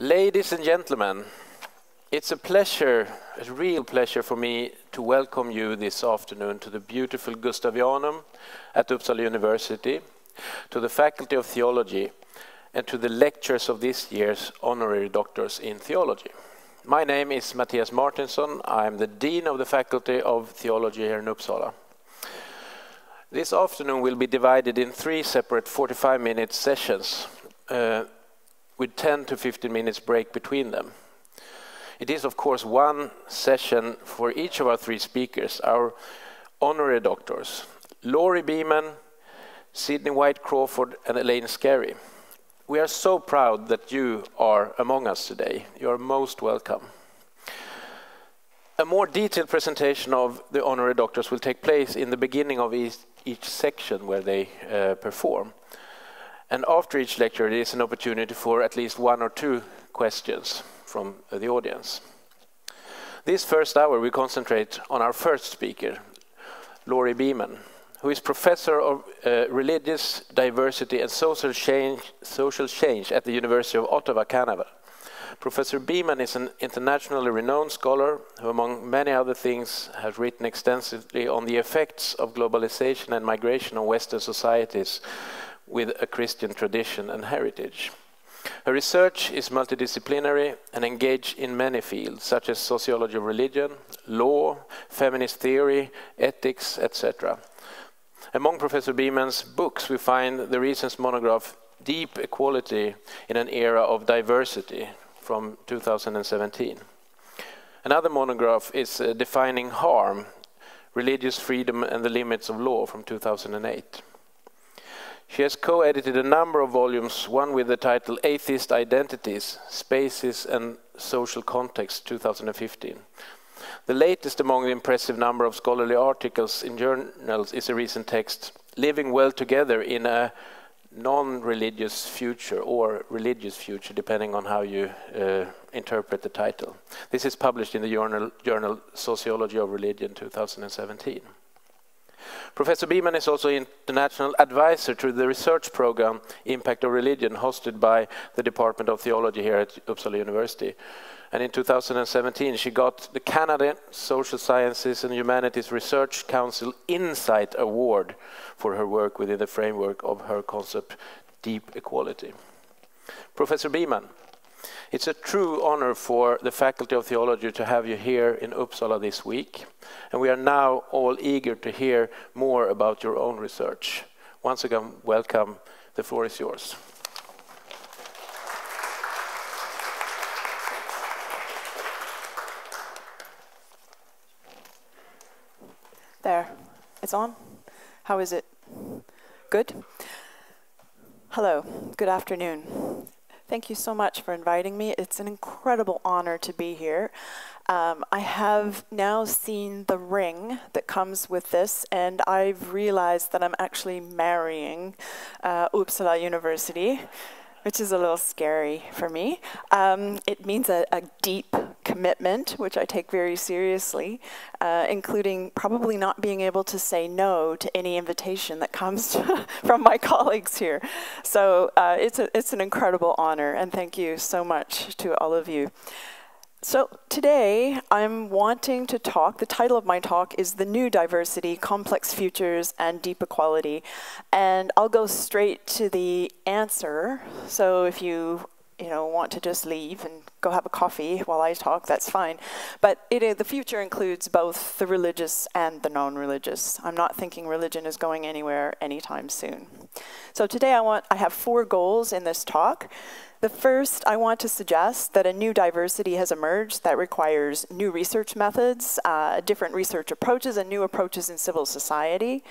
Ladies and gentlemen, it's a pleasure, a real pleasure for me to welcome you this afternoon to the beautiful Gustavianum at Uppsala University, to the Faculty of Theology, and to the lectures of this year's honorary doctors in theology. My name is Mattias Martinson. I'm the Dean of the Faculty of Theology here in Uppsala. This afternoon will be divided in three separate 45-minute sessions uh, with 10 to 15 minutes break between them. It is, of course, one session for each of our three speakers, our honorary doctors, Lori Beaman, Sidnie White Crawford, and Elaine Scarry. We are so proud that you are among us today. You are most welcome. A more detailed presentation of the honorary doctors will take place in the beginning of each, each section where they uh, perform. And after each lecture, there is an opportunity for at least one or two questions from the audience. This first hour, we concentrate on our first speaker, Lori Beaman, who is professor of uh, religious diversity and social change, social change at the University of Ottawa, Canada. Professor Beaman is an internationally renowned scholar who, among many other things, has written extensively on the effects of globalization and migration on Western societies with a Christian tradition and heritage. Her research is multidisciplinary and engaged in many fields, such as sociology of religion, law, feminist theory, ethics, etc. Among Professor Beaman's books, we find the recent monograph Deep Equality in an Era of Diversity from 2017. Another monograph is uh, Defining Harm Religious Freedom and the Limits of Law from 2008. She has co edited a number of volumes, one with the title Atheist Identities, Spaces and Social Context 2015. The latest among the impressive number of scholarly articles in journals is a recent text, Living Well Together in a Non-Religious Future or Religious Future, depending on how you uh, interpret the title. This is published in the journal, journal Sociology of Religion 2017. Professor Beaman is also international advisor to the research program Impact of Religion, hosted by the Department of Theology here at Uppsala University. And in 2017, she got the Canadian Social Sciences and Humanities Research Council Insight Award for her work within the framework of her concept Deep Equality. Professor Beaman, it's a true honor for the Faculty of Theology to have you here in Uppsala this week, and we are now all eager to hear more about your own research. Once again, welcome. The floor is yours. There, it's on. How is it? Good? Hello, good afternoon. Thank you so much for inviting me. It's an incredible honor to be here. Um, I have now seen the ring that comes with this, and I've realized that I'm actually marrying uh, Uppsala University which is a little scary for me. Um, it means a, a, deep commitment, which I take very seriously, uh, including probably not being able to say no to any invitation that comes from my colleagues here. So uh, it's, a, it's an incredible honor, and thank you so much to all of you. So today I'm wanting to talk, the title of my talk is The New Diversity, Complex Futures and Deep Equality. And I'll go straight to the answer. So if you you know, want to just leave and go have a coffee while I talk, that's fine. But it, the future includes both the religious and the non-religious. I'm not thinking religion is going anywhere anytime soon. So today I want I have four goals in this talk. The first, I want to suggest that a new diversity has emerged that requires new research methods, uh, different research approaches, and new approaches in civil society.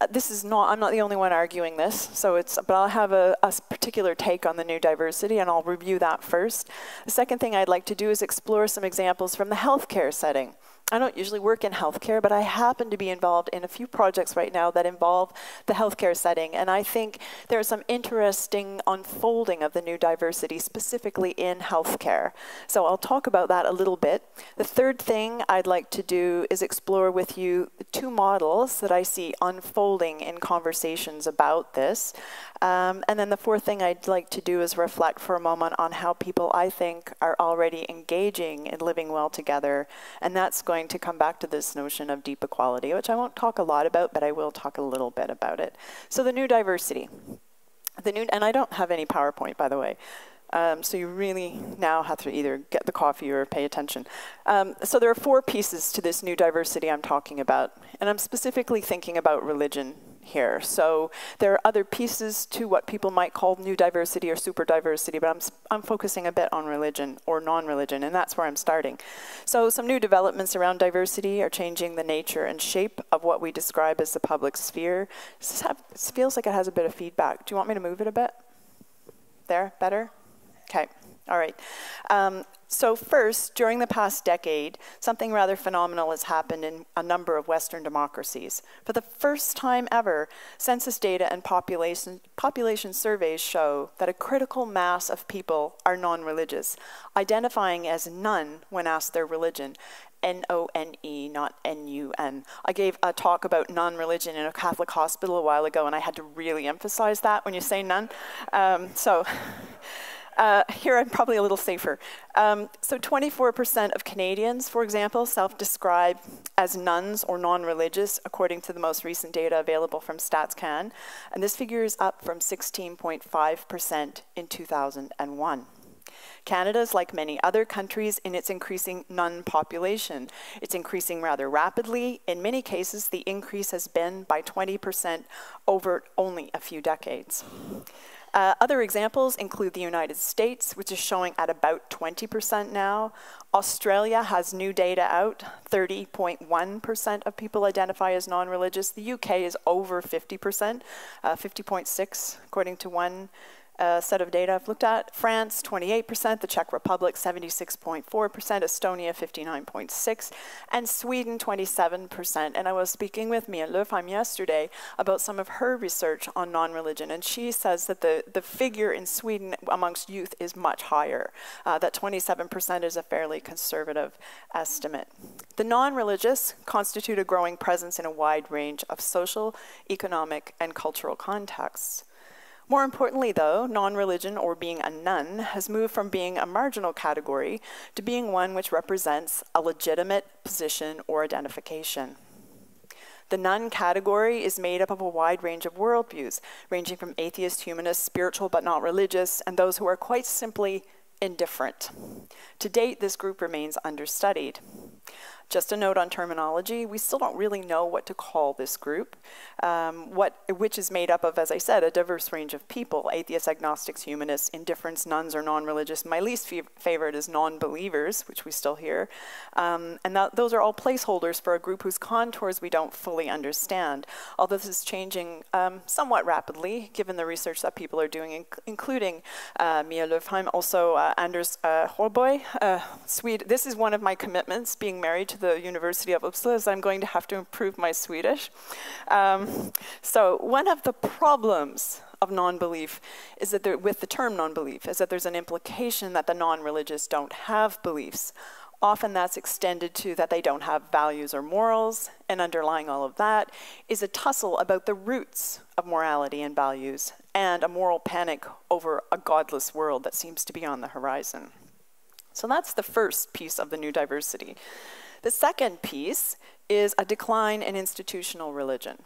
Uh, this is not, I'm not the only one arguing this, so it's, but I'll have a, a particular take on the new diversity, and I'll review that first. The second thing I'd like to do is explore some examples from the healthcare setting I don't usually work in healthcare, but I happen to be involved in a few projects right now that involve the healthcare setting. And I think there's some interesting unfolding of the new diversity, specifically in healthcare. So I'll talk about that a little bit. The third thing I'd like to do is explore with you two models that I see unfolding in conversations about this. Um, and then the fourth thing I'd like to do is reflect for a moment on how people I think are already engaging in living well together. And that's going to come back to this notion of deep equality, which I won't talk a lot about, but I will talk a little bit about it. So the new diversity. The new, and I don't have any PowerPoint, by the way. Um, so you really now have to either get the coffee or pay attention. Um, so there are four pieces to this new diversity I'm talking about, and I'm specifically thinking about religion here. So there are other pieces to what people might call new diversity or super diversity, but I'm, I'm focusing a bit on religion or non-religion, and that's where I'm starting. So some new developments around diversity are changing the nature and shape of what we describe as the public sphere. Have, this feels like it has a bit of feedback. Do you want me to move it a bit? There, better? Okay, all right. Um, so first, during the past decade, something rather phenomenal has happened in a number of Western democracies. For the first time ever, census data and population, population surveys show that a critical mass of people are non-religious, identifying as none when asked their religion. N-O-N-E, not N-U-N. I gave a talk about non-religion in a Catholic hospital a while ago, and I had to really emphasize that when you say none. Um, so uh, here I'm probably a little safer. Um, so 24% of Canadians, for example, self-describe as nones or non-religious, according to the most recent data available from StatsCan. And this figure is up from 16.5% in 2001. Canada is like many other countries in its increasing none population. It's increasing rather rapidly. In many cases, the increase has been by 20% over only a few decades. Uh, other examples include the United States, which is showing at about 20% now. Australia has new data out, 30.1% of people identify as non-religious. The UK is over 50%, uh, 50.6 according to one uh, set of data I've looked at. France, 28%, the Czech Republic, 76.4%, Estonia, 59.6%, and Sweden, 27%. And I was speaking with Mia Lövheim yesterday about some of her research on non-religion, and she says that the, the figure in Sweden amongst youth is much higher, uh, that 27% is a fairly conservative estimate. The non-religious constitute a growing presence in a wide range of social, economic, and cultural contexts. More importantly, though, non-religion or being a none has moved from being a marginal category to being one which represents a legitimate position or identification. The none category is made up of a wide range of worldviews, ranging from atheist, humanist, spiritual but not religious, and those who are quite simply indifferent. To date, this group remains understudied. Just a note on terminology, we still don't really know what to call this group, um, what, which is made up of, as I said, a diverse range of people, atheists, agnostics, humanists, indifferents, nones, or non-religious. My least favorite is non-believers, which we still hear. Um, and that, those are all placeholders for a group whose contours we don't fully understand, although this is changing um, somewhat rapidly, given the research that people are doing, inc including uh, Mia Lövheim, also uh, Anders uh, Holboy, uh, Swede. This is one of my commitments, being married to the University of Uppsala is I'm going to have to improve my Swedish. Um, so one of the problems of non-belief is that there, with the term non-belief is that there's an implication that the non-religious don't have beliefs. Often that's extended to that they don't have values or morals, and underlying all of that is a tussle about the roots of morality and values, and a moral panic over a godless world that seems to be on the horizon. So that's the first piece of the new diversity. The second piece is a decline in institutional religion.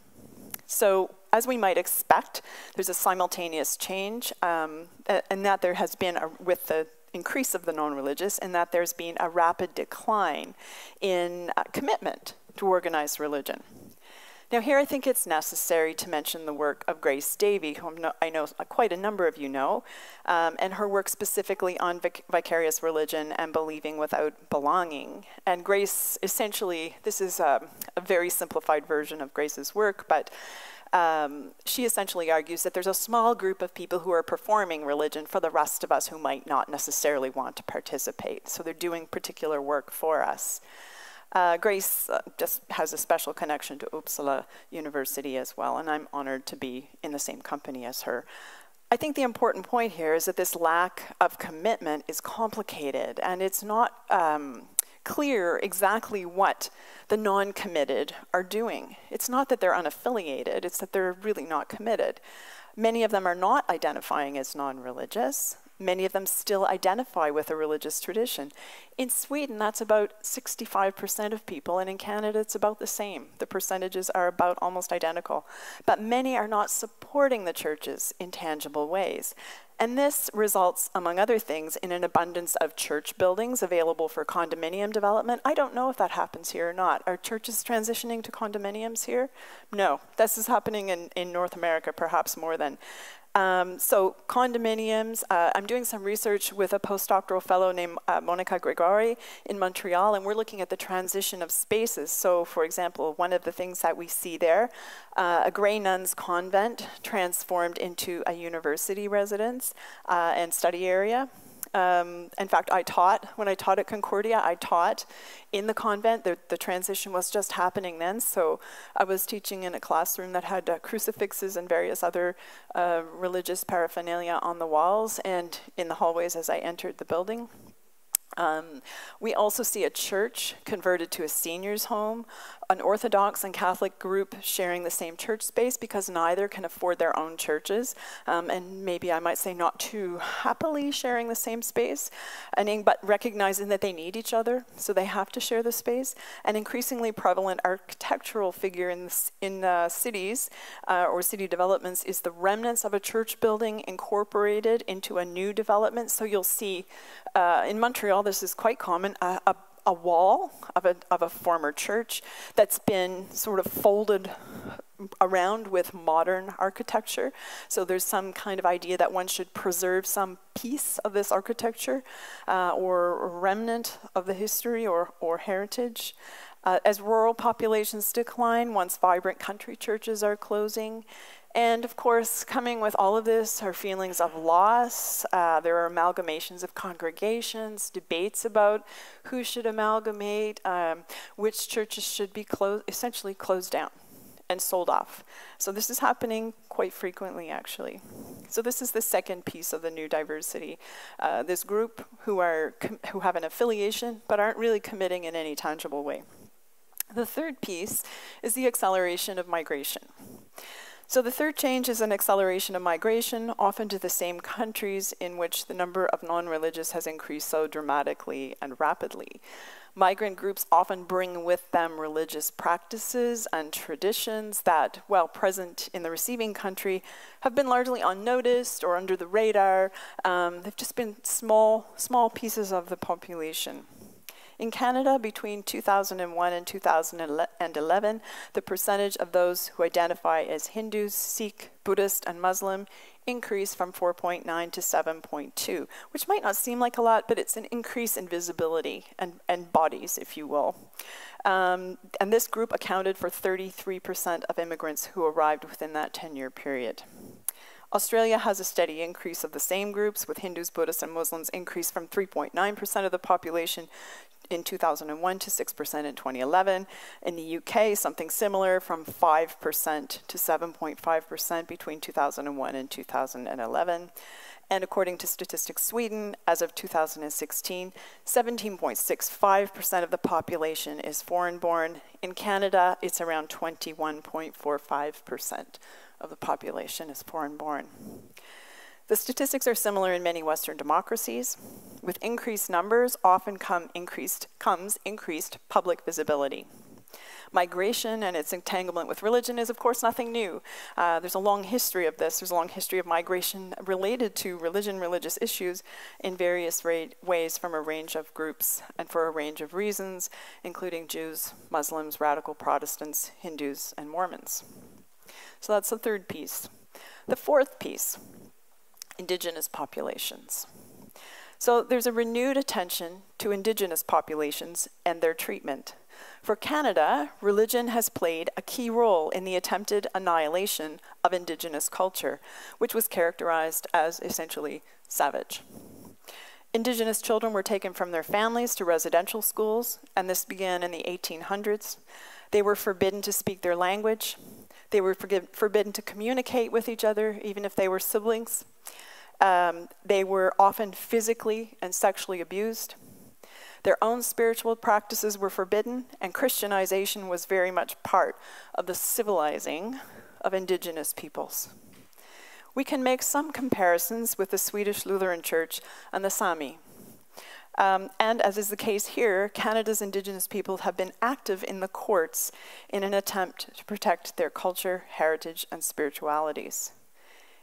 So as we might expect, there's a simultaneous change, um, and that there has been, a, with the increase of the non-religious, and that there's been a rapid decline in uh, commitment to organized religion. Now here I think it's necessary to mention the work of Grace Davie, whom I know quite a number of you know, um, and her work specifically on vic vicarious religion and believing without belonging. And Grace, essentially, this is a, a very simplified version of Grace's work, but um, she essentially argues that there's a small group of people who are performing religion for the rest of us who might not necessarily want to participate. So they're doing particular work for us. Uh, Grace uh, just has a special connection to Uppsala University as well, and I'm honored to be in the same company as her. I think the important point here is that this lack of commitment is complicated, and it's not um, clear exactly what the non committed are doing. It's not that they're unaffiliated, it's that they're really not committed. Many of them are not identifying as non religious. Many of them still identify with a religious tradition. In Sweden, that's about 65% of people, and in Canada, it's about the same. The percentages are about almost identical. But many are not supporting the churches in tangible ways. And this results, among other things, in an abundance of church buildings available for condominium development. I don't know if that happens here or not. Are churches transitioning to condominiums here? No. This is happening in, in North America perhaps more than um, so condominiums, uh, I'm doing some research with a postdoctoral fellow named uh, Monica Gregori in Montreal, and we're looking at the transition of spaces. So for example, one of the things that we see there, uh, a Grey Nuns convent transformed into a university residence uh, and study area. Um, in fact, I taught, when I taught at Concordia, I taught in the convent. The, the transition was just happening then, so I was teaching in a classroom that had uh, crucifixes and various other uh, religious paraphernalia on the walls and in the hallways as I entered the building. Um, we also see a church converted to a seniors home, an Orthodox and Catholic group sharing the same church space because neither can afford their own churches, um, and maybe I might say not too happily sharing the same space, and but recognizing that they need each other, so they have to share the space. An increasingly prevalent architectural figure in in uh, cities uh, or city developments is the remnants of a church building incorporated into a new development. So you'll see uh, in Montreal, this is quite common. a, a a wall of a, of a former church that's been sort of folded around with modern architecture. So there's some kind of idea that one should preserve some piece of this architecture uh, or remnant of the history or, or heritage. Uh, as rural populations decline, once vibrant country churches are closing, and of course, coming with all of this are feelings of loss. Uh, there are amalgamations of congregations, debates about who should amalgamate, um, which churches should be closed, essentially closed down and sold off. So this is happening quite frequently, actually. So this is the second piece of the new diversity. Uh, this group who are who have an affiliation but aren't really committing in any tangible way. The third piece is the acceleration of migration. So the third change is an acceleration of migration, often to the same countries in which the number of non-religious has increased so dramatically and rapidly. Migrant groups often bring with them religious practices and traditions that, while present in the receiving country, have been largely unnoticed or under the radar. Um, they've just been small, small pieces of the population. In Canada, between 2001 and 2011, the percentage of those who identify as Hindus, Sikh, Buddhist, and Muslim increased from 4.9 to 7.2, which might not seem like a lot, but it's an increase in visibility and, and bodies, if you will. Um, and this group accounted for 33% of immigrants who arrived within that 10 year period. Australia has a steady increase of the same groups, with Hindus, Buddhists, and Muslims increased from 3.9% of the population in 2001 to 6% in 2011. In the UK, something similar from 5% to 7.5% between 2001 and 2011. And according to Statistics Sweden, as of 2016, 17.65% of the population is foreign born. In Canada, it's around 21.45% of the population is foreign born. The statistics are similar in many Western democracies. With increased numbers often come increased, comes increased public visibility. Migration and its entanglement with religion is, of course, nothing new. Uh, there's a long history of this. There's a long history of migration related to religion, religious issues in various ways from a range of groups and for a range of reasons, including Jews, Muslims, radical Protestants, Hindus, and Mormons. So that's the third piece. The fourth piece indigenous populations. So there's a renewed attention to indigenous populations and their treatment. For Canada, religion has played a key role in the attempted annihilation of indigenous culture, which was characterized as essentially savage. Indigenous children were taken from their families to residential schools, and this began in the 1800s. They were forbidden to speak their language. They were forbidden to communicate with each other, even if they were siblings. Um, they were often physically and sexually abused. Their own spiritual practices were forbidden, and Christianization was very much part of the civilizing of indigenous peoples. We can make some comparisons with the Swedish Lutheran Church and the Sami. Um, and as is the case here, Canada's Indigenous peoples have been active in the courts in an attempt to protect their culture, heritage, and spiritualities.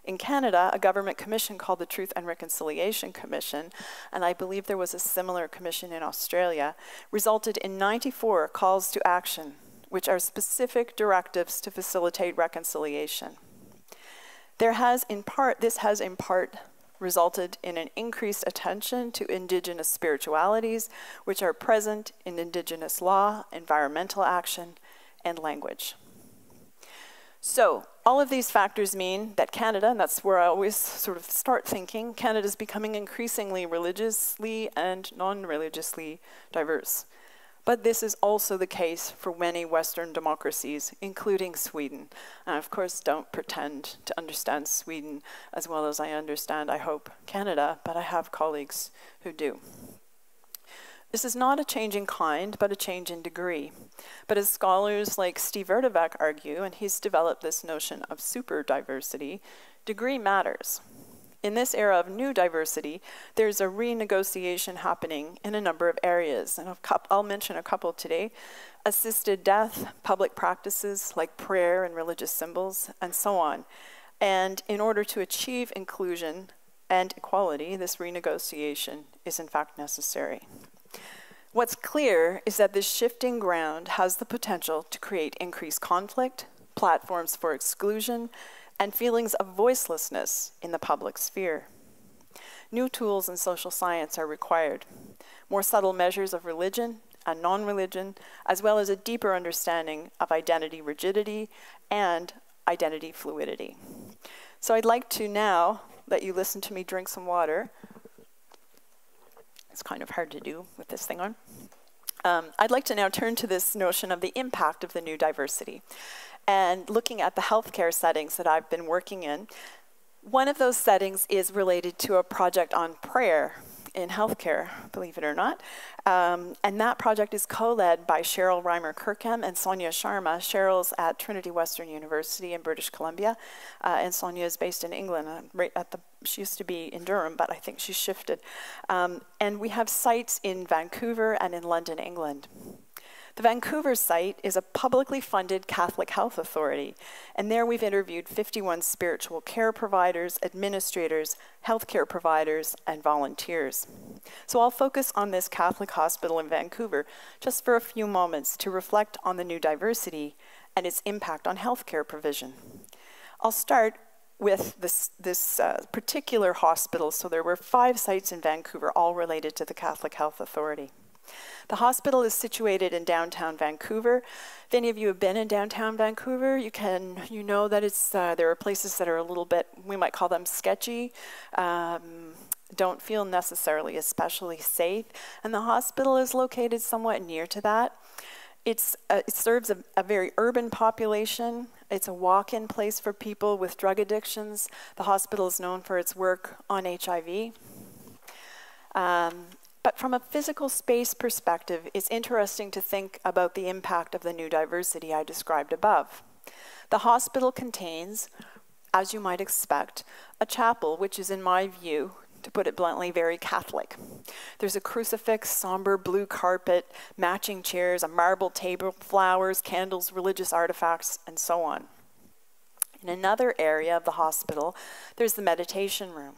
In Canada, a government commission called the Truth and Reconciliation Commission, and I believe there was a similar commission in Australia, resulted in 94 calls to action, which are specific directives to facilitate reconciliation. There has in part, this has in part resulted in an increased attention to indigenous spiritualities, which are present in indigenous law, environmental action, and language. So, all of these factors mean that Canada, and that's where I always sort of start thinking, Canada is becoming increasingly religiously and non religiously diverse. But this is also the case for many Western democracies, including Sweden. And of course, don't pretend to understand Sweden as well as I understand, I hope, Canada, but I have colleagues who do. This is not a change in kind, but a change in degree. But as scholars like Steve Vertovec argue, and he's developed this notion of super diversity, degree matters. In this era of new diversity, there's a renegotiation happening in a number of areas, and I'll mention a couple today. Assisted death, public practices like prayer and religious symbols, and so on. And in order to achieve inclusion and equality, this renegotiation is in fact necessary. What's clear is that this shifting ground has the potential to create increased conflict, platforms for exclusion, and feelings of voicelessness in the public sphere. New tools in social science are required. More subtle measures of religion and non religion, as well as a deeper understanding of identity rigidity and identity fluidity. So I'd like to now let you listen to me drink some water. It's kind of hard to do with this thing on. Um, I'd like to now turn to this notion of the impact of the new diversity and looking at the healthcare settings that I've been working in. One of those settings is related to a project on prayer in healthcare, believe it or not. Um, and that project is co-led by Cheryl Reimer Kirkham and Sonya Sharma. Cheryl's at Trinity Western University in British Columbia, uh, and Sonya is based in England. Uh, right at the, she used to be in Durham, but I think she's shifted. Um, and we have sites in Vancouver and in London, England. The Vancouver site is a publicly funded Catholic health authority, and there we've interviewed 51 spiritual care providers, administrators, healthcare providers, and volunteers. So I'll focus on this Catholic hospital in Vancouver just for a few moments to reflect on the new diversity and its impact on healthcare provision. I'll start with this, this uh, particular hospital. So there were five sites in Vancouver, all related to the Catholic Health Authority. The hospital is situated in downtown Vancouver. If any of you have been in downtown Vancouver, you can you know that it's uh, there are places that are a little bit we might call them sketchy. Um, don't feel necessarily especially safe, and the hospital is located somewhat near to that. It's, uh, it serves a, a, very urban population. It's a walk in place for people with drug addictions. The hospital is known for its work on HIV. Um, but from a physical space perspective, it's interesting to think about the impact of the new diversity I described above. The hospital contains, as you might expect, a chapel, which is, in my view, to put it bluntly, very Catholic. There's a crucifix, somber blue carpet, matching chairs, a marble table, flowers, candles, religious artifacts, and so on. In another area of the hospital, there's the meditation room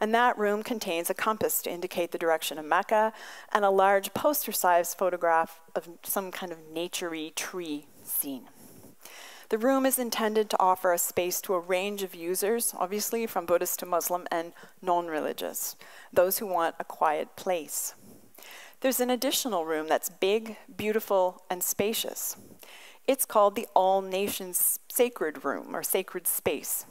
and that room contains a compass to indicate the direction of Mecca and a large poster-sized photograph of some kind of naturey tree scene. The room is intended to offer a space to a range of users, obviously from Buddhist to Muslim and non-religious, those who want a quiet place. There's an additional room that's big, beautiful, and spacious. It's called the All Nations Sacred Room or Sacred Space.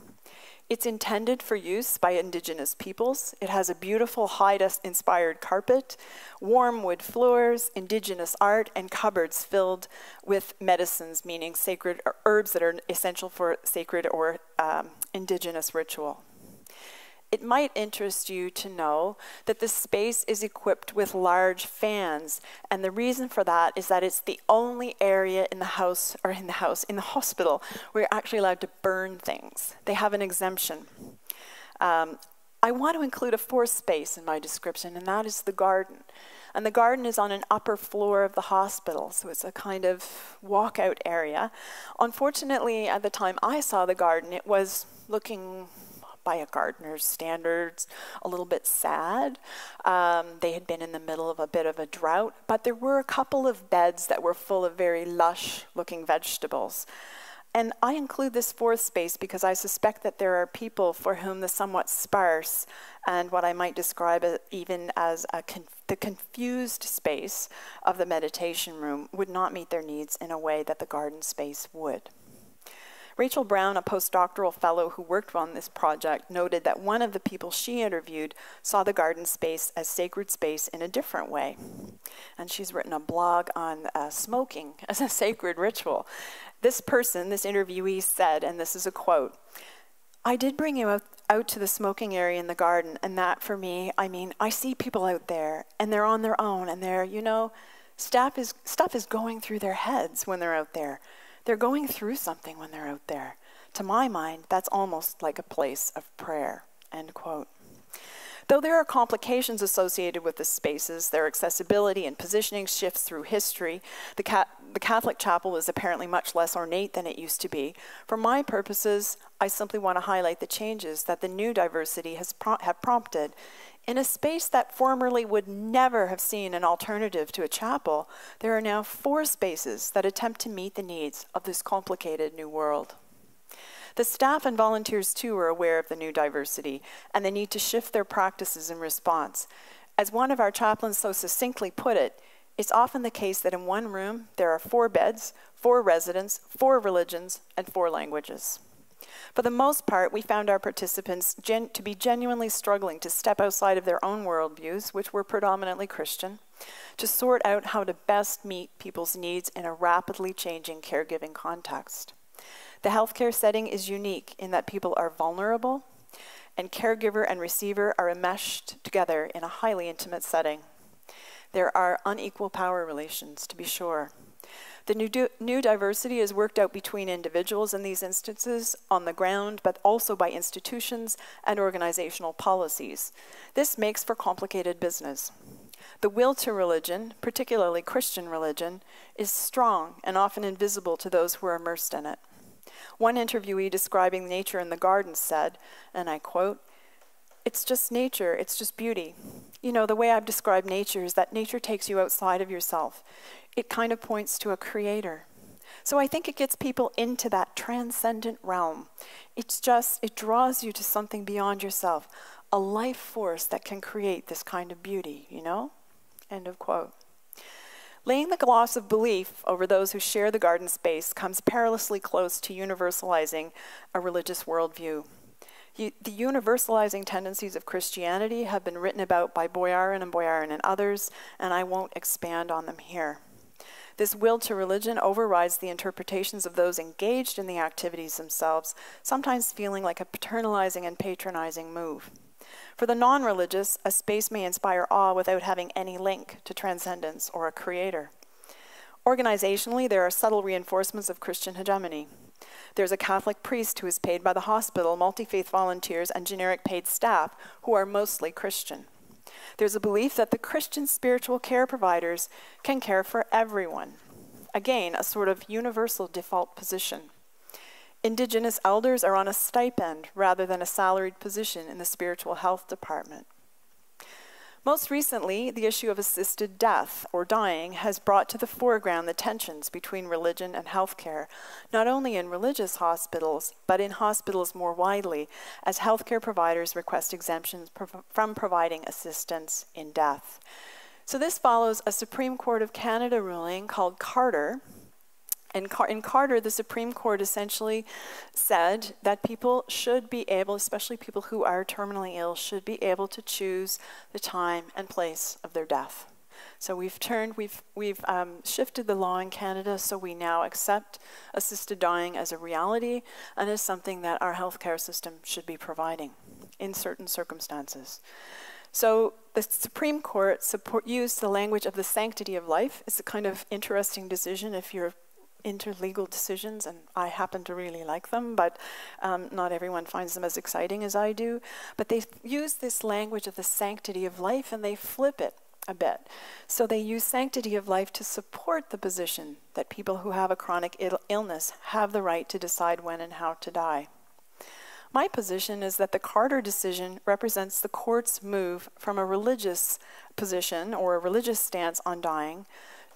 It's intended for use by indigenous peoples. It has a beautiful Haida inspired carpet, warm wood floors, indigenous art, and cupboards filled with medicines, meaning sacred herbs that are essential for sacred or um, indigenous ritual. It might interest you to know that the space is equipped with large fans, and the reason for that is that it's the only area in the house, or in the house, in the hospital, where you're actually allowed to burn things. They have an exemption. Um, I want to include a fourth space in my description, and that is the garden. And the garden is on an upper floor of the hospital, so it's a kind of walkout area. Unfortunately, at the time I saw the garden, it was looking by a gardener's standards, a little bit sad. Um, they had been in the middle of a bit of a drought, but there were a couple of beds that were full of very lush looking vegetables. And I include this fourth space because I suspect that there are people for whom the somewhat sparse and what I might describe even as conf the confused space of the meditation room would not meet their needs in a way that the garden space would. Rachel Brown, a postdoctoral fellow who worked on this project, noted that one of the people she interviewed saw the garden space as sacred space in a different way. And she's written a blog on uh, smoking as a sacred ritual. This person, this interviewee, said, and this is a quote I did bring you out, out to the smoking area in the garden, and that for me, I mean, I see people out there, and they're on their own, and they're, you know, stuff is, stuff is going through their heads when they're out there. They're going through something when they're out there. To my mind, that's almost like a place of prayer. End quote. Though there are complications associated with the spaces, their accessibility and positioning shifts through history, the, ca the, Catholic chapel is apparently much less ornate than it used to be. For my purposes, I simply want to highlight the changes that the new diversity has have prompted in a space that formerly would never have seen an alternative to a chapel, there are now four spaces that attempt to meet the needs of this complicated new world. The staff and volunteers, too, are aware of the new diversity and the need to shift their practices in response. As one of our chaplains so succinctly put it, it's often the case that in one room there are four beds, four residents, four religions, and four languages. For the most part, we found our participants to be genuinely struggling to step outside of their own worldviews, which were predominantly Christian, to sort out how to best meet people's needs in a rapidly changing caregiving context. The healthcare setting is unique in that people are vulnerable, and caregiver and receiver are enmeshed together in a highly intimate setting. There are unequal power relations, to be sure. The new, new diversity is worked out between individuals in these instances on the ground, but also by institutions and organizational policies. This makes for complicated business. The will to religion, particularly Christian religion, is strong and often invisible to those who are immersed in it. One interviewee describing nature in the garden said, and I quote, It's just nature, it's just beauty. You know, the way I've described nature is that nature takes you outside of yourself it kind of points to a creator. So I think it gets people into that transcendent realm. It's just, it draws you to something beyond yourself, a life force that can create this kind of beauty, you know? End of quote. Laying the gloss of belief over those who share the garden space comes perilously close to universalizing a religious worldview. the universalizing tendencies of Christianity have been written about by Boyarin and Boyarin and others, and I won't expand on them here. This will to religion overrides the interpretations of those engaged in the activities themselves, sometimes feeling like a paternalizing and patronizing move. For the non religious, a space may inspire awe without having any link to transcendence or a creator. Organizationally, there are subtle reinforcements of Christian hegemony. There's a Catholic priest who is paid by the hospital, multi faith volunteers, and generic paid staff who are mostly Christian. There's a belief that the Christian spiritual care providers can care for everyone. Again, a sort of universal default position. Indigenous elders are on a stipend rather than a salaried position in the spiritual health department. Most recently, the issue of assisted death or dying has brought to the foreground the tensions between religion and healthcare, not only in religious hospitals, but in hospitals more widely, as healthcare providers request exemptions from providing assistance in death. So, this follows a Supreme Court of Canada ruling called Carter In, Car- in Carter, the Supreme Court essentially said that people should be able, especially people who are terminally ill, should be able to choose the time and place of their death. So we've turned, we've, we've um, shifted the law in Canada so we now accept assisted dying as a reality and as something that our healthcare system should be providing in certain circumstances. So the Supreme Court support, used the language of the sanctity of life. It's a kind of interesting decision if you're into legal decisions, and I happen to really like them, but um, not everyone finds them as exciting as I do. But they use this language of the sanctity of life and they flip it a bit. So they use sanctity of life to support the position that people who have a chronic Ill illness have the right to decide when and how to die. My position is that the Carter decision represents the court's move from a religious position or a religious stance on dying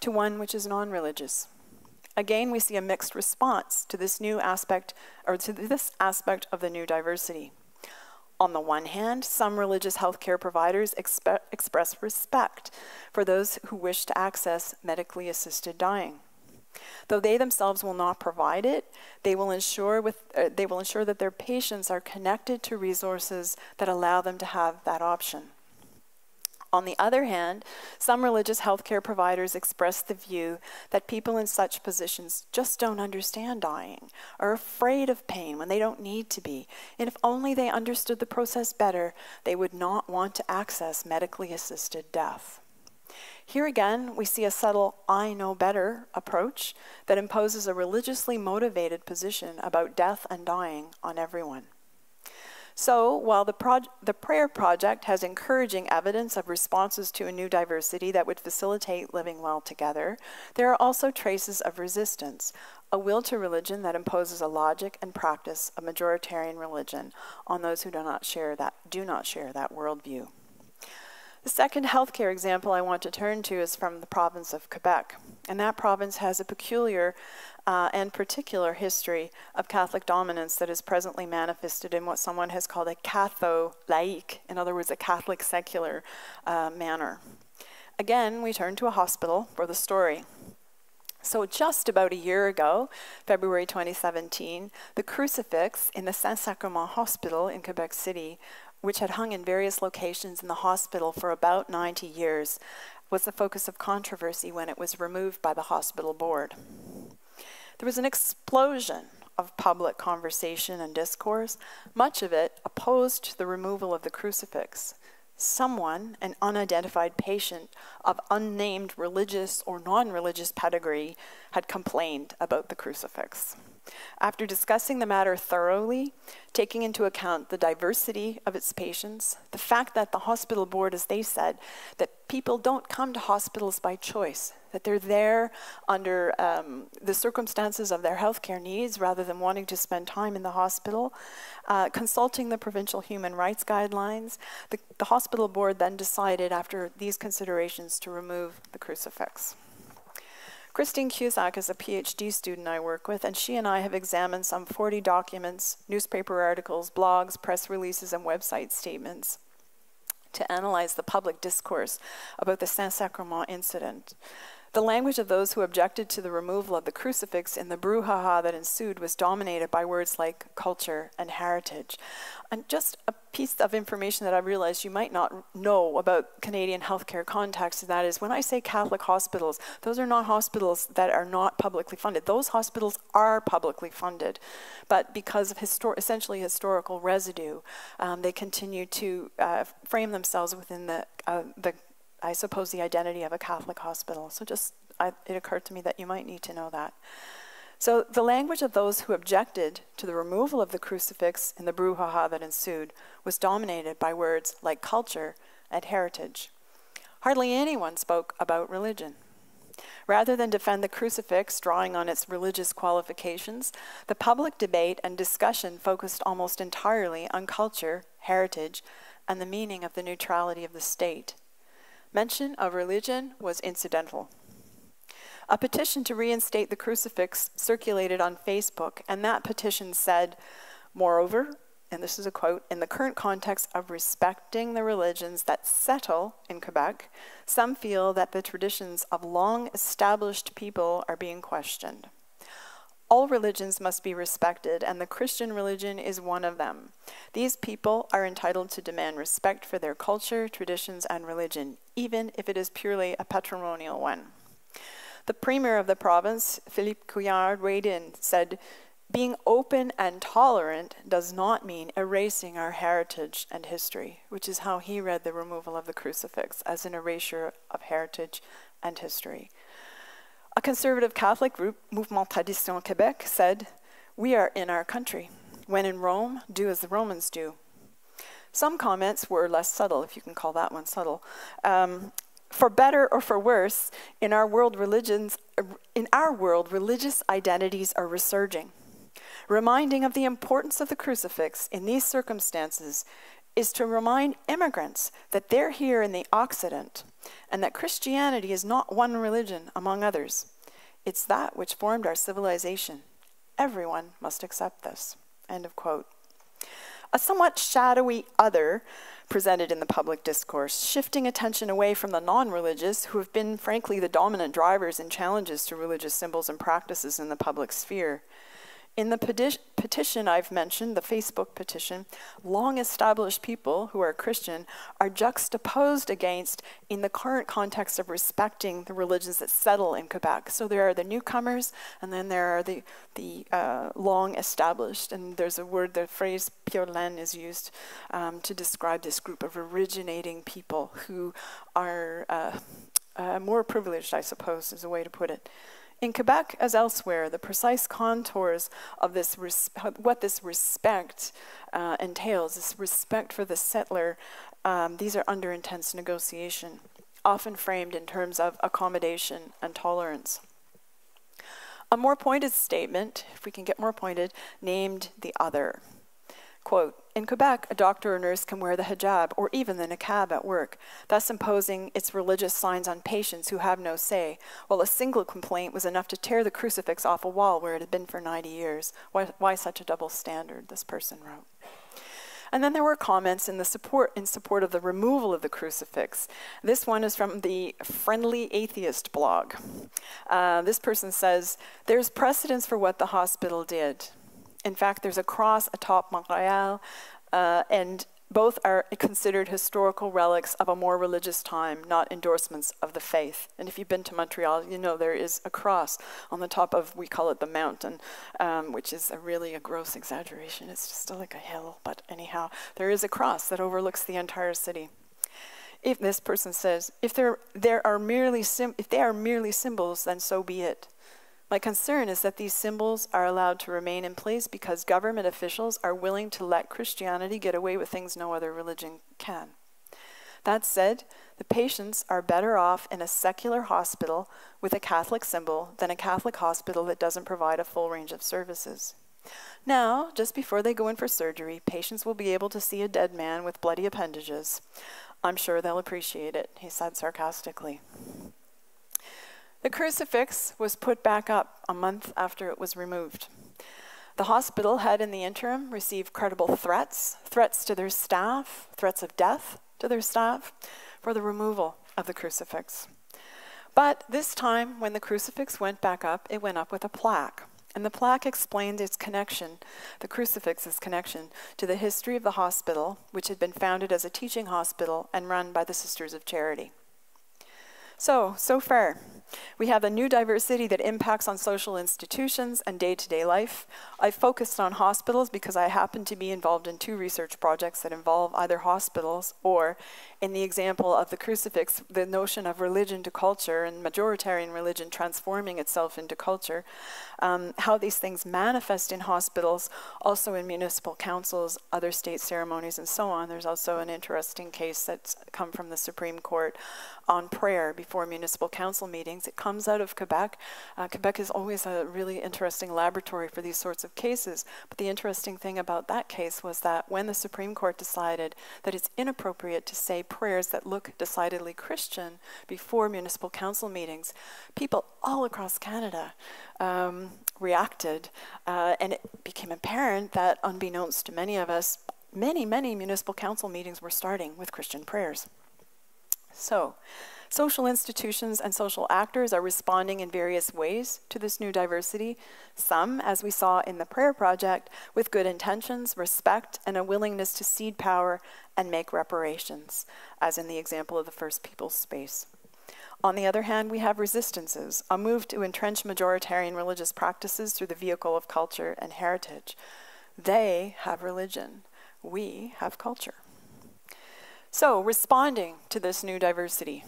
to one which is non religious. Again, we see a mixed response to this new aspect, or to this aspect of the new diversity. On the one hand, some religious healthcare providers express respect for those who wish to access medically assisted dying. Though they themselves will not provide it, they will ensure, with, uh, they will ensure that their patients are connected to resources that allow them to have that option. On the other hand, some religious healthcare providers express the view that people in such positions just don't understand dying, are afraid of pain when they don't need to be, and if only they understood the process better, they would not want to access medically assisted death. Here again, we see a subtle I know better approach that imposes a religiously motivated position about death and dying on everyone. So, while the, the Prayer Project has encouraging evidence of responses to a new diversity that would facilitate living well together, there are also traces of resistance, a will to religion that imposes a logic and practice of majoritarian religion on those who do not share that, do not share that worldview. The second healthcare example I want to turn to is from the province of Quebec. And that province has a peculiar uh, and particular history of Catholic dominance that is presently manifested in what someone has called a Catho-laïque, in other words, a Catholic secular uh, manner. Again, we turn to a hospital for the story. So, just about a year ago, February 2017, the crucifix in the Saint Sacrement Hospital in Quebec City which had hung in various locations in the hospital for about 90 years, was the focus of controversy when it was removed by the hospital board. There was an explosion of public conversation and discourse, much of it opposed to the removal of the crucifix. Someone, an unidentified patient of unnamed religious or non religious pedigree, had complained about the crucifix. After discussing the matter thoroughly, taking into account the diversity of its patients, the fact that the hospital board, as they said, that people don't come to hospitals by choice, that they're there under um, the circumstances of their healthcare needs rather than wanting to spend time in the hospital, uh, consulting the provincial human rights guidelines, the, the hospital board then decided after these considerations to remove the crucifix. Christine Cusack is a PhD student I work with, and she and I have examined some 40 documents, newspaper articles, blogs, press releases, and website statements to analyze the public discourse about the Saint Sacrement incident. The language of those who objected to the removal of the crucifix in the brouhaha that ensued was dominated by words like culture and heritage. And just a piece of information that I realized you might not know about Canadian healthcare context, and that is when I say Catholic hospitals, those are not hospitals that are not publicly funded. Those hospitals are publicly funded, but because of histor- essentially historical residue, um, they continue to uh, frame themselves within the, uh, the I suppose, the identity of a Catholic hospital. So just I, it occurred to me that you might need to know that. So the language of those who objected to the removal of the crucifix in the brouhaha that ensued was dominated by words like culture and heritage. Hardly anyone spoke about religion. Rather than defend the crucifix, drawing on its religious qualifications, the public debate and discussion focused almost entirely on culture, heritage, and the meaning of the neutrality of the state. Mention of religion was incidental. A petition to reinstate the crucifix circulated on Facebook, and that petition said, Moreover, and this is a quote, in the current context of respecting the religions that settle in Quebec, some feel that the traditions of long established people are being questioned. All religions must be respected, and the Christian religion is one of them. These people are entitled to demand respect for their culture, traditions, and religion, even if it is purely a patrimonial one. The premier of the province, Philippe Couillard, weighed in, said, being open and tolerant does not mean erasing our heritage and history, which is how he read the removal of the crucifix as an erasure of heritage and history. A conservative Catholic group, Mouvement Tradition Québec, said, We are in our country. When in Rome, do as the Romans do. Some comments were less subtle, if you can call that one subtle. Um, for better or for worse, in our world, religions, in our world, religious identities are resurging. Reminding of the importance of the crucifix in these circumstances is to remind immigrants that they're here in the Occident and that Christianity is not one religion among others. It's that which formed our civilization. Everyone must accept this. End of quote. A somewhat shadowy other presented in the public discourse, shifting attention away from the non religious, who have been, frankly, the dominant drivers and challenges to religious symbols and practices in the public sphere. In the peti- petition I've mentioned, the Facebook petition, long established people who are Christian are juxtaposed against in the current context of respecting the religions that settle in Quebec. So there are the newcomers, and then there are the, the uh, long established. And there's a word, the phrase laine is used um, to describe this group of originating people who are uh, uh, more privileged, I suppose, is a way to put it. In Quebec, as elsewhere, the precise contours of this what this respect uh, entails, this respect for the settler, um, these are under intense negotiation, often framed in terms of accommodation and tolerance. A more pointed statement, if we can get more pointed, named the other. Quote, in Quebec, a doctor or nurse can wear the hijab or even the niqab at work, thus imposing its religious signs on patients who have no say, while a single complaint was enough to tear the crucifix off a wall where it had been for 90 years. Why, why such a double standard, this person wrote. And then there were comments in the support in support of the removal of the crucifix. This one is from the Friendly Atheist blog. Uh, this person says, "There's precedence for what the hospital did. In fact, there's a cross atop Montreal, uh, and both are considered historical relics of a more religious time, not endorsements of the faith. And if you've been to Montreal, you know there is a cross on the top of, we call it the mountain, um, which is a really a gross exaggeration. It's just like a hill, but anyhow, there is a cross that overlooks the entire city. If this person says, if there, there are merely if they are merely symbols, then so be it. My concern is that these symbols are allowed to remain in place because government officials are willing to let Christianity get away with things no other religion can. That said, the patients are better off in a secular hospital with a Catholic symbol than a Catholic hospital that doesn't provide a full range of services. Now, just before they go in for surgery, patients will be able to see a dead man with bloody appendages. I'm sure they'll appreciate it, he said sarcastically. The crucifix was put back up a month after it was removed. The hospital had, in the interim, received credible threats threats to their staff, threats of death to their staff for the removal of the crucifix. But this time, when the crucifix went back up, it went up with a plaque. And the plaque explained its connection, the crucifix's connection, to the history of the hospital, which had been founded as a teaching hospital and run by the Sisters of Charity. So, so far, we have a new diversity that impacts on social institutions and day to day life. I focused on hospitals because I happen to be involved in two research projects that involve either hospitals or, in the example of the crucifix, the notion of religion to culture and majoritarian religion transforming itself into culture, um, how these things manifest in hospitals, also in municipal councils, other state ceremonies, and so on. There's also an interesting case that's come from the Supreme Court on prayer before municipal council meetings. It comes out of Quebec. Uh, Quebec is always a really interesting laboratory for these sorts of cases. But the interesting thing about that case was that when the Supreme Court decided that it's inappropriate to say prayers that look decidedly Christian before municipal council meetings, people all across Canada um, reacted, uh, and it became apparent that, unbeknownst to many of us, many, many municipal council meetings were starting with Christian prayers. So, Social institutions and social actors are responding in various ways to this new diversity. Some, as we saw in the prayer project, with good intentions, respect, and a willingness to cede power and make reparations, as in the example of the First Peoples space. On the other hand, we have resistances, a move to entrench majoritarian religious practices through the vehicle of culture and heritage. They have religion, we have culture. So, responding to this new diversity.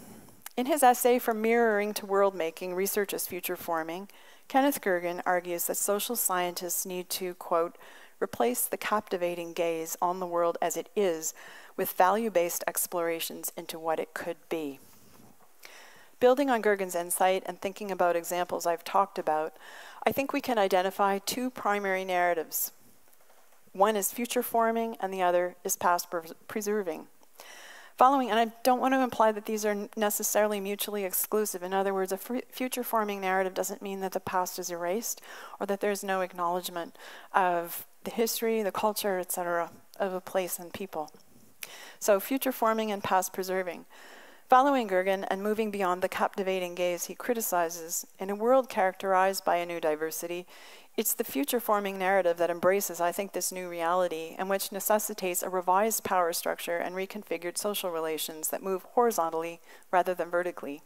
In his essay From Mirroring to World Making Research as Future Forming, Kenneth Gergen argues that social scientists need to, quote, replace the captivating gaze on the world as it is with value based explorations into what it could be. Building on Gergen's insight and thinking about examples I've talked about, I think we can identify two primary narratives. One is future forming, and the other is past preserving. Following, and I don't want to imply that these are necessarily mutually exclusive. In other words, a future forming narrative doesn't mean that the past is erased or that there's no acknowledgement of the history, the culture, etc., of a place and people. So, future forming and past preserving. Following Gergen and moving beyond the captivating gaze he criticizes, in a world characterized by a new diversity, it's the future forming narrative that embraces, I think, this new reality and which necessitates a revised power structure and reconfigured social relations that move horizontally rather than vertically.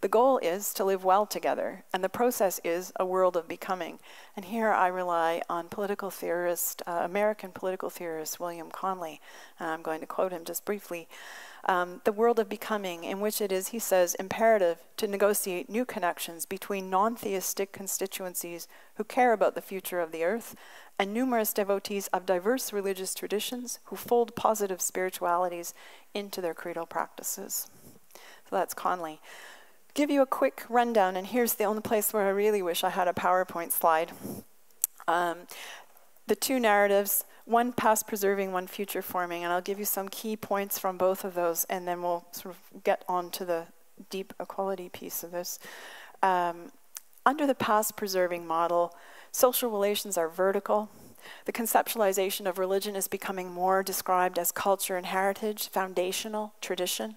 The goal is to live well together, and the process is a world of becoming. And here I rely on political theorist, uh, American political theorist William Connolly, and I'm going to quote him just briefly um, the world of becoming, in which it is, he says, imperative to negotiate new connections between non theistic constituencies who care about the future of the earth and numerous devotees of diverse religious traditions who fold positive spiritualities into their creedal practices. So that's Connolly. Give you a quick rundown, and here's the only place where I really wish I had a PowerPoint slide. Um, the two narratives one past preserving, one future forming. And I'll give you some key points from both of those, and then we'll sort of get on to the deep equality piece of this. Um, under the past preserving model, social relations are vertical. The conceptualization of religion is becoming more described as culture and heritage, foundational, tradition.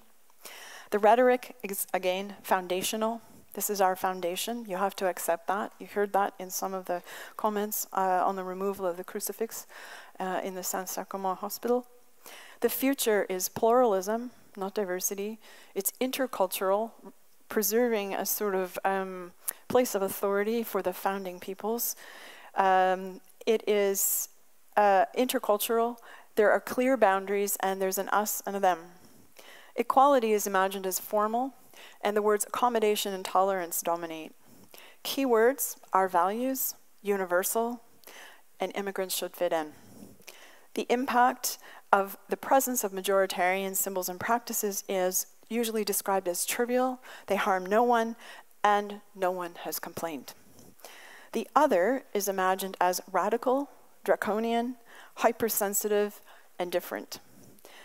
The rhetoric is, again, foundational. This is our foundation. You have to accept that. You heard that in some of the comments uh, on the removal of the crucifix uh, in the Saint-Sacrement Hospital. The future is pluralism, not diversity. It's intercultural, preserving a sort of um, place of authority for the founding peoples. Um, it is uh, intercultural. There are clear boundaries, and there's an us and a them. Equality is imagined as formal, and the words accommodation and tolerance dominate. Keywords are values, universal, and immigrants should fit in. The impact of the presence of majoritarian symbols and practices is usually described as trivial, they harm no one, and no one has complained. The other is imagined as radical, draconian, hypersensitive, and different.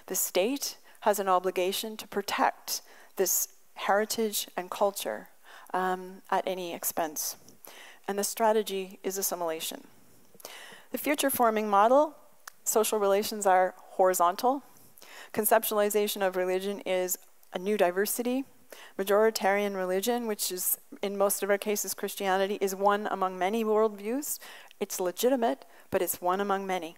The state has an obligation to protect this heritage and culture um, at any expense. And the strategy is assimilation. The future forming model Social relations are horizontal. Conceptualization of religion is a new diversity. Majoritarian religion, which is in most of our cases Christianity, is one among many worldviews. It's legitimate, but it's one among many.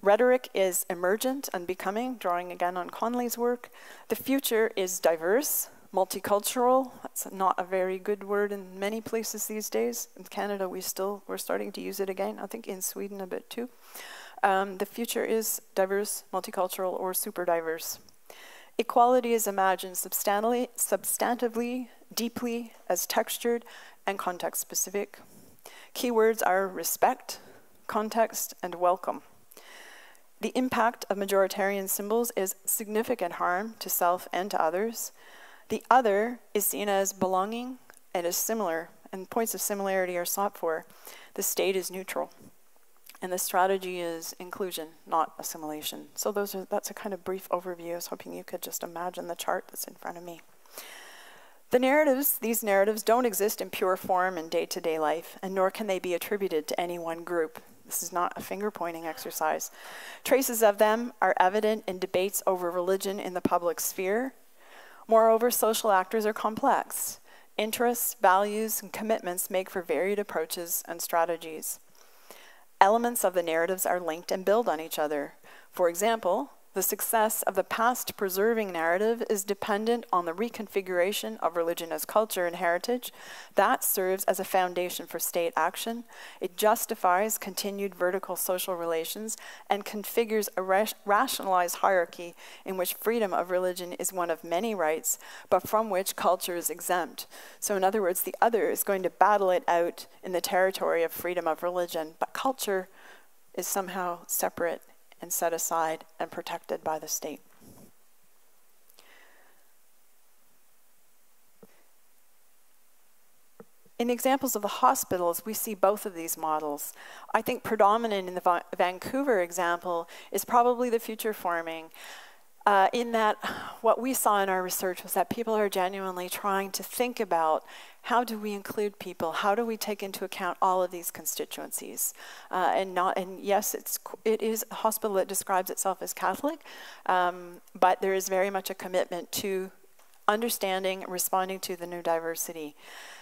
Rhetoric is emergent and becoming, drawing again on Connolly's work. The future is diverse, multicultural. That's not a very good word in many places these days. In Canada, we still we're starting to use it again. I think in Sweden a bit too. Um, the future is diverse, multicultural, or super diverse. Equality is imagined substantively, substantively, deeply, as textured, and context specific. Keywords are respect, context, and welcome. The impact of majoritarian symbols is significant harm to self and to others. The other is seen as belonging and is similar, and points of similarity are sought for. The state is neutral. And the strategy is inclusion, not assimilation. So those are that's a kind of brief overview. I was hoping you could just imagine the chart that's in front of me. The narratives, these narratives don't exist in pure form in day-to-day life, and nor can they be attributed to any one group. This is not a finger pointing exercise. Traces of them are evident in debates over religion in the public sphere, Moreover, social actors are complex. Interests, values, and commitments make for varied approaches and strategies. Elements of the narratives are linked and build on each other. For example, the success of the past preserving narrative is dependent on the reconfiguration of religion as culture and heritage. That serves as a foundation for state action. It justifies continued vertical social relations and configures a ra rationalized hierarchy in which freedom of religion is one of many rights, but from which culture is exempt. So, in other words, the other is going to battle it out in the territory of freedom of religion, but culture is somehow separate and set aside and protected by the state. In examples of the hospitals, we see both of these models. I think predominant in the Va Vancouver example is probably the future forming, uh, in that what we saw in our research was that people are genuinely trying to think about how do we include people? How do we take into account all of these constituencies? Uh, and not, and yes, it's it is a hospital that describes itself as Catholic, um, but there is very much a commitment to understanding, responding to the new diversity.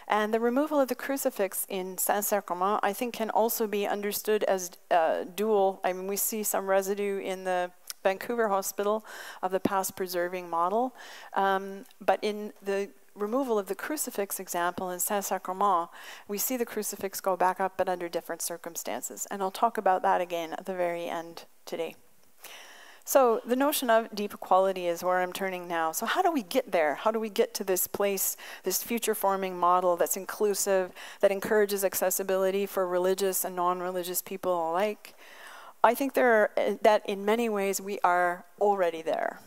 And the removal of the crucifix in Saint-Sacrement, I think, can also be understood as uh, dual. I mean, we see some residue in the Vancouver Hospital of the past preserving model, um, but in the removal of the crucifix example in Saint-Sacrement, we see the crucifix go back up, but under different circumstances. And I'll talk about that again at the very end today. So the notion of deep equality is where I'm turning now. So how do we get there? How do we get to this place, this future forming model that's inclusive, that encourages accessibility for religious and non-religious people alike? I think there are, that in many ways we are already there.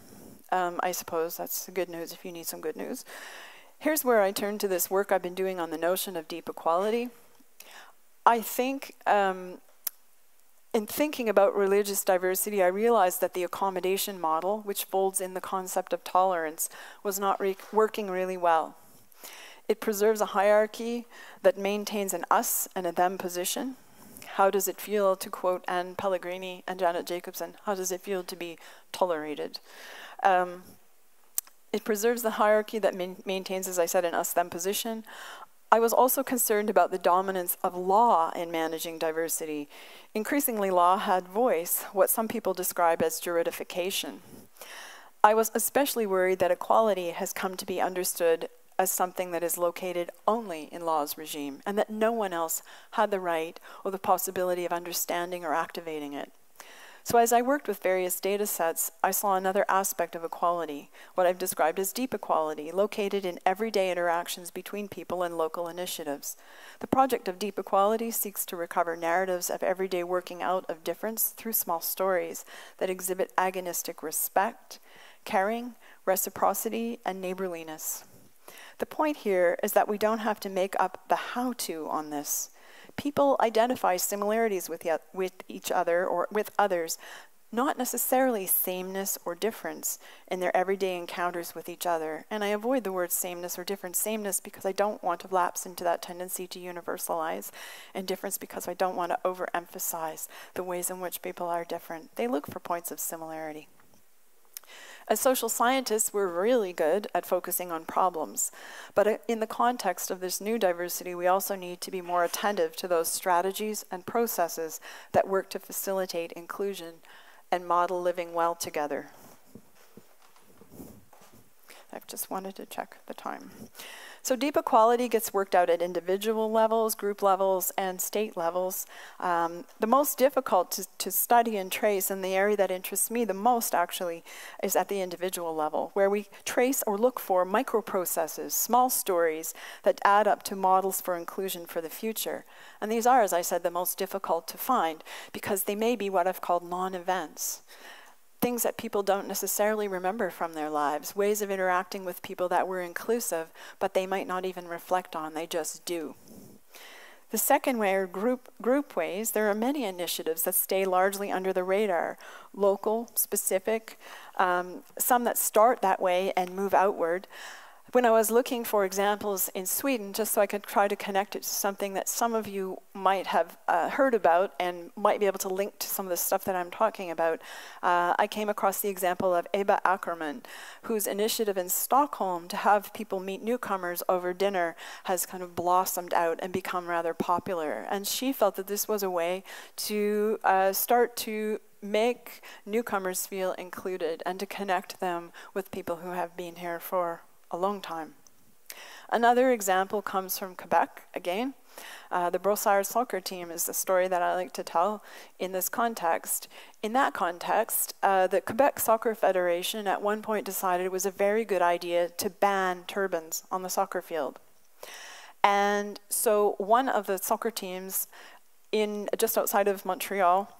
Um, I suppose that's good news if you need some good news. Here's where I turn to this work I've been doing on the notion of deep equality. I think um, in thinking about religious diversity, I realized that the accommodation model, which folds in the concept of tolerance, was not re working really well. It preserves a hierarchy that maintains an us and a them position. How does it feel, to quote Ann Pellegrini and Janet Jakobsen, how does it feel to be tolerated? Um, it preserves the hierarchy that maintains, as I said, an us-them position. I was also concerned about the dominance of law in managing diversity. Increasingly, law had voice, what some people describe as juridification. I was especially worried that equality has come to be understood as something that is located only in law's regime, and that no one else had the right or the possibility of understanding or activating it. So as I worked with various data sets, I saw another aspect of equality, what I've described as deep equality, located in everyday interactions between people and local initiatives. The project of deep equality seeks to recover narratives of everyday working out of difference through small stories that exhibit agonistic respect, caring, reciprocity, and neighborliness. The point here is that we don't have to make up the how-to on this people identify similarities with, with each other or with others, not necessarily sameness or difference in their everyday encounters with each other. And I avoid the word sameness or difference, sameness because I don't want to lapse into that tendency to universalize, and difference because I don't want to overemphasize the ways in which people are different. They look for points of similarity. As social scientists, we're really good at focusing on problems. But uh, in the context of this new diversity, we also need to be more attentive to those strategies and processes that work to facilitate inclusion and model living well together. I've just wanted to check the time. So deep equality gets worked out at individual levels, group levels, and state levels. Um, the most difficult to, to study and trace, and the area that interests me the most actually, is at the individual level, where we trace or look for microprocesses, small stories that add up to models for inclusion for the future. And these are, as I said, the most difficult to find because they may be what I've called non-events things that people don't necessarily remember from their lives, ways of interacting with people that were inclusive, but they might not even reflect on, they just do. The second way are group, group ways. There are many initiatives that stay largely under the radar, local, specific, um, some that start that way and move outward. When I was looking for examples in Sweden, just so I could try to connect it to something that some of you might have uh, heard about and might be able to link to some of the stuff that I'm talking about, uh, I came across the example of Ebba Åkerman, whose initiative in Stockholm to have people meet newcomers over dinner has kind of blossomed out and become rather popular. And she felt that this was a way to uh, start to make newcomers feel included and to connect them with people who have been here for a long time. Another example comes from Quebec again. Uh, the Brossard soccer team is the story that I like to tell in this context. In that context, uh, the Quebec Soccer Federation at one point decided it was a very good idea to ban turbans on the soccer field. And so one of the soccer teams in just outside of Montreal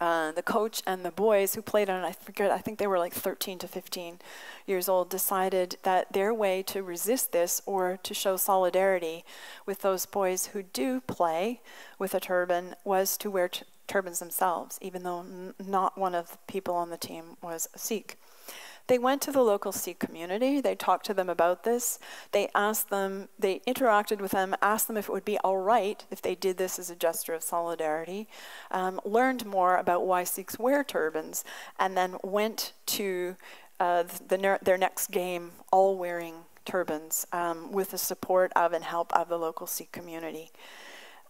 uh, the coach and the boys who played on, I forget, I think they were like 13 to 15 years old, decided that their way to resist this or to show solidarity with those boys who do play with a turban was to wear turbans themselves, even though not one of the people on the team was a Sikh. They went to the local Sikh community, they talked to them about this, they asked them, they interacted with them, asked them if it would be all right if they did this as a gesture of solidarity, um, learned more about why Sikhs wear turbans, and then went to uh, the, their next game all wearing turbans um, with the support of and help of the local Sikh community.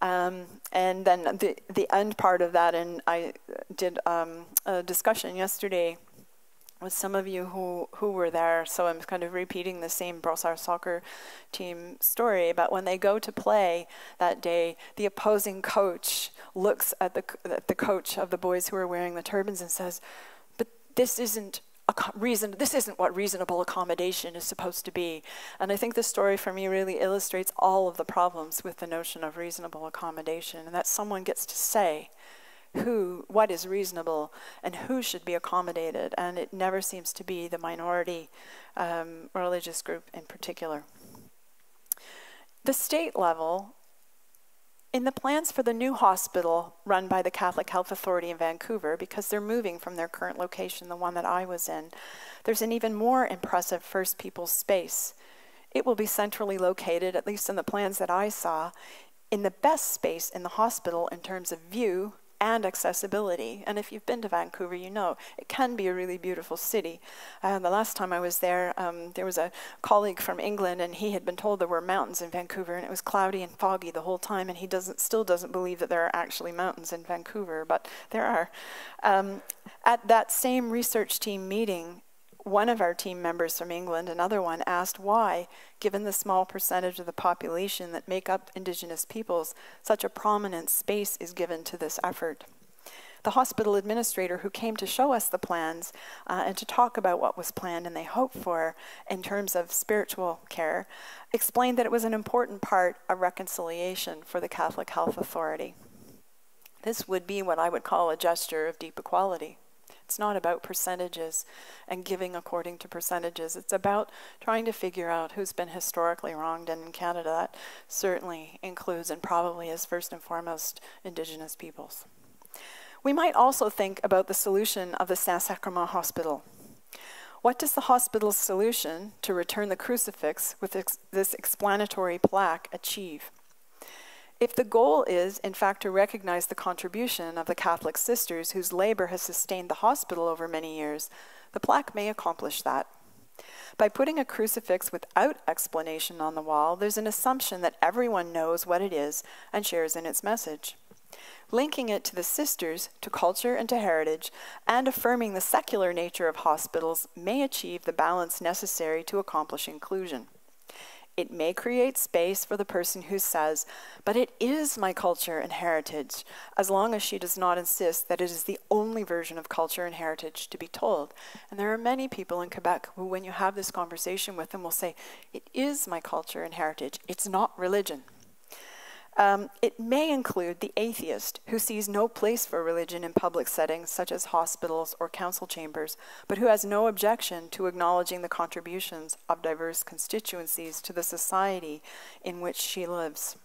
Um, and then the, the end part of that, and I did um, a discussion yesterday with some of you who, who were there, so I'm kind of repeating the same Brossard soccer team story but when they go to play that day, the opposing coach looks at the, at the coach of the boys who are wearing the turbans and says, but this isn't a reason this isn't what reasonable accommodation is supposed to be. And i think this story for me really illustrates all of the problems with the notion of reasonable accommodation and that someone gets to say who, what is reasonable, and who should be accommodated, and it never seems to be the minority um, religious group in particular. The state level, in the plans for the new hospital run by the Catholic Health Authority in Vancouver, because they're moving from their current location, the one that I was in, there's an even more impressive First Peoples space. It will be centrally located, at least in the plans that I saw, in the best space in the hospital in terms of view, and accessibility. And if you've been to Vancouver, you know it can be a really beautiful city. Uh, the last time I was there, um, there was a colleague from England, and he had been told there were mountains in Vancouver, and it was cloudy and foggy the whole time, and he doesn't still doesn't believe that there are actually mountains in Vancouver, but there are. Um, at that same research team meeting, one of our team members from England, another one, asked why, given the small percentage of the population that make up Indigenous peoples, such a prominent space is given to this effort. The hospital administrator who came to show us the plans uh, and to talk about what was planned and they hoped for in terms of spiritual care explained that it was an important part of reconciliation for the Catholic Health Authority. This would be what I would call a gesture of deep equality. It's not about percentages and giving according to percentages. It's about trying to figure out who's been historically wronged. And in Canada, that certainly includes and probably is first and foremost Indigenous peoples. We might also think about the solution of the Saint Sacrement Hospital. What does the hospital's solution to return the crucifix with ex this explanatory plaque achieve? If the goal is, in fact, to recognize the contribution of the Catholic sisters whose labor has sustained the hospital over many years, the plaque may accomplish that. By putting a crucifix without explanation on the wall, there's an assumption that everyone knows what it is and shares in its message. Linking it to the sisters, to culture, and to heritage, and affirming the secular nature of hospitals may achieve the balance necessary to accomplish inclusion. It may create space for the person who says, but it is my culture and heritage, as long as she does not insist that it is the only version of culture and heritage to be told. And there are many people in Quebec who, when you have this conversation with them, will say, it is my culture and heritage, it's not religion. Um, it may include the atheist who sees no place for religion in public settings such as hospitals or council chambers, but who has no objection to acknowledging the contributions of diverse constituencies to the society in which she lives.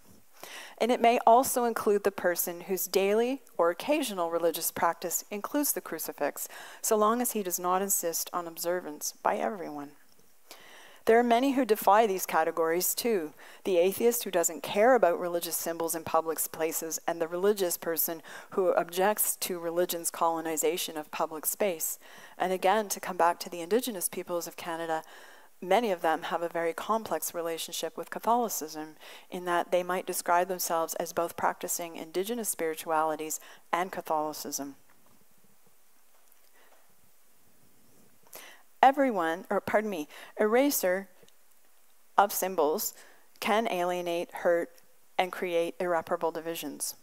And it may also include the person whose daily or occasional religious practice includes the crucifix, so long as he does not insist on observance by everyone. There are many who defy these categories too. The atheist who doesn't care about religious symbols in public places, and the religious person who objects to religion's colonization of public space. And again, to come back to the Indigenous peoples of Canada, many of them have a very complex relationship with Catholicism in that they might describe themselves as both practicing Indigenous spiritualities and Catholicism. Everyone, or pardon me, eraser of symbols can alienate, hurt, and create irreparable divisions.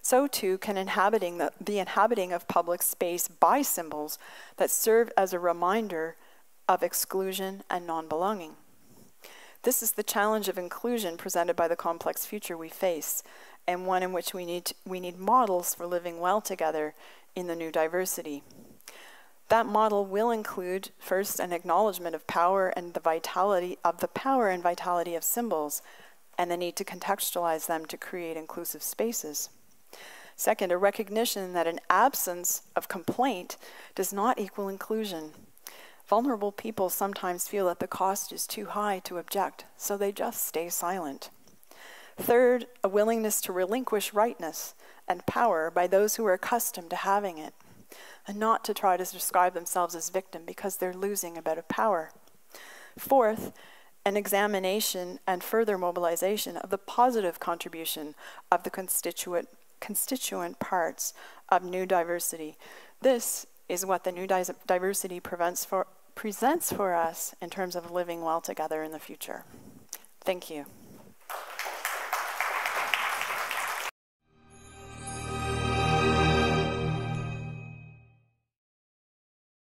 So too can inhabiting the, the inhabiting of public space by symbols that serve as a reminder of exclusion and non-belonging. This is the challenge of inclusion presented by the complex future we face, and one in which we need, we need models for living well together in the new diversity. That model will include first an acknowledgement of power and the vitality of the power and vitality of symbols and the need to contextualize them to create inclusive spaces. Second, a recognition that an absence of complaint does not equal inclusion. Vulnerable people sometimes feel that the cost is too high to object, so they just stay silent. Third, a willingness to relinquish rightness and power by those who are accustomed to having it and not to try to describe themselves as victim because they're losing a bit of power. Fourth, an examination and further mobilization of the positive contribution of the constituent, constituent parts of new diversity. This is what the new diversity for, presents for us in terms of living well together in the future. Thank you.